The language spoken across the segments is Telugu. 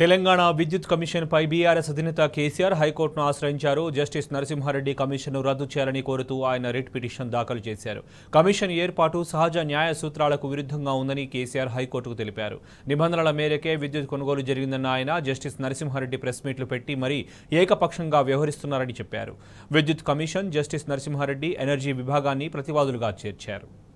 తెలంగాణ విద్యుత్ కమిషన్పై బీఆర్ఎస్ అధినేత కేసీఆర్ హైకోర్టును ఆశ్రయించారు. జస్టిస్ నరసింహారెడ్డి కమిషన్ను రద్దు చేయాలని కోరుతూ ఆయన రిట్ పిటిషన్ దాఖలు చేశారు. కమిషన్ ఏర్పాటు సహజ న్యాయ సూత్రాలకు విరుద్ధంగా ఉందని కేసీఆర్ హైకోర్టుకు తెలిపారు. నిబంధనల మేరకే విద్యుత్ కొనుగోలు జరిగిందన్న ఆయన జస్టిస్ నరసింహారెడ్డి ప్రెస్ మీట్లు పెట్టి మరీ ఏకపక్షంగా వ్యవహరిస్తున్నారని చెప్పారు. విద్యుత్ కమిషన్ జస్టిస్ నరసింహారెడ్డి ఎనర్జీ విభాగాన్ని ప్రతివాదులుగా చేర్చారు.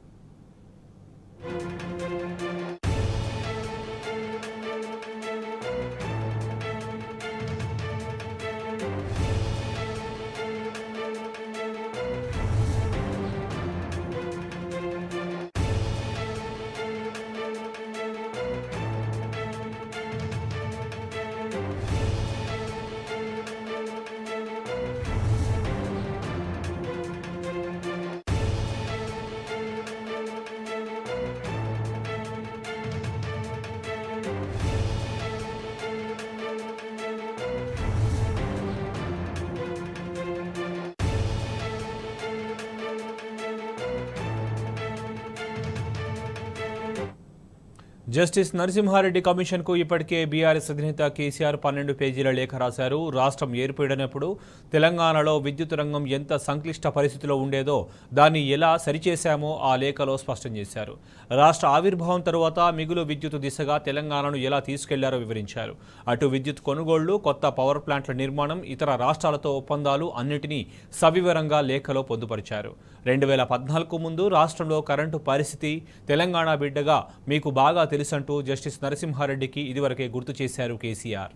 జస్టిస్ నరసింహారెడ్డి కమిషన్కు ఇప్పటికే బీఆర్ఎస్ అధినేత కేసీఆర్ పన్నెండు పేజీల లేఖ రాశారు. రాష్ట్రం ఏర్పడినప్పుడు తెలంగాణలో విద్యుత్ రంగం ఎంత సంక్లిష్ట పరిస్థితిలో ఉండేదో దాన్ని ఎలా సరిచేశామో ఆ లేఖలో స్పష్టం చేశారు. రాష్ట్ర ఆవిర్భావం తరువాత మిగులు విద్యుత్ దిశగా తెలంగాణను ఎలా తీసుకెళ్ళారో వివరించారు. అటు విద్యుత్ కొనుగోళ్ళు కొత్త పవర్ ప్లాంట్ల నిర్మాణం ఇతర రాష్ట్రాలతో ఒప్పందాలు అన్నిటినీ సవివరంగా లేఖలో పొందుపరిచారు. రెండు వేల పద్నాలుగు ముందు రాష్ట్రంలో కరెంటు పరిస్థితి తెలంగాణ బిడ్డగా మీకు బాగా తెలుసంటూ జస్టిస్ నరసింహారెడ్డికి ఇదివరకే గుర్తు చేశారు కేసీఆర్.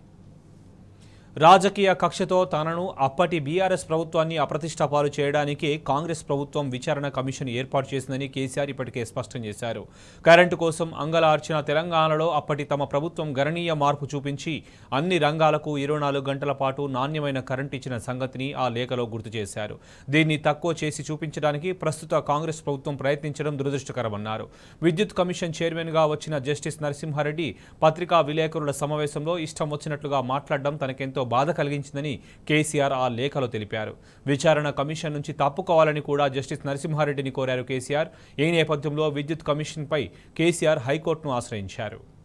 రాజకీయ కక్షతో తనను అప్పటి బీఆర్ఎస్ ప్రభుత్వాన్ని అప్రతిష్టపాలు చేయడానికి కాంగ్రెస్ ప్రభుత్వం విచారణ కమిషన్ ఏర్పాటు చేసిందని కేసీఆర్ ఇప్పటికే స్పష్టం చేశారు. కరెంటు కోసం అంగలార్చిన తెలంగాణలో అప్పటి తమ ప్రభుత్వం గణనీయ మార్పు చూపించి అన్ని రంగాలకు ఇరవై నాలుగు గంటల పాటు నాణ్యమైన కరెంటు ఇచ్చిన సంగతిని ఆ లేఖలో గుర్తు చేశారు. దీన్ని తక్కువ చేసి చూపించడానికి ప్రస్తుత కాంగ్రెస్ ప్రభుత్వం ప్రయత్నించడం దురదృష్టకరమన్నారు. విద్యుత్ కమిషన్ చైర్మన్గా వచ్చిన జస్టిస్ నరసింహారెడ్డి పత్రికా విలేకరుల సమావేశంలో ఇష్టం వచ్చినట్లుగా మాట్లాడడం తనకెంతో బాధ కలిగించిందని కేసీఆర్ ఆ లేఖలో తెలిపారు. విచారణ కమిషన్ నుంచి తప్పుకోవాలని కూడా జస్టిస్ నరసింహారెడ్డిని కోరారు కేసీఆర్. ఈ నేపథ్యంలో విద్యుత్ కమిషన్పై కేసీఆర్ హైకోర్టును ఆశ్రయించారు.